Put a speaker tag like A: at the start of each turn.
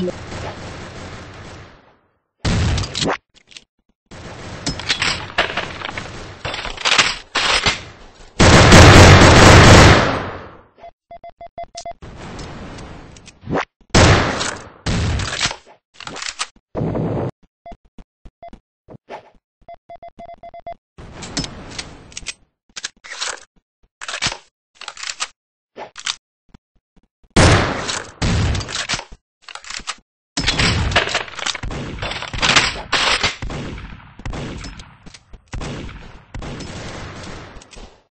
A: Hello.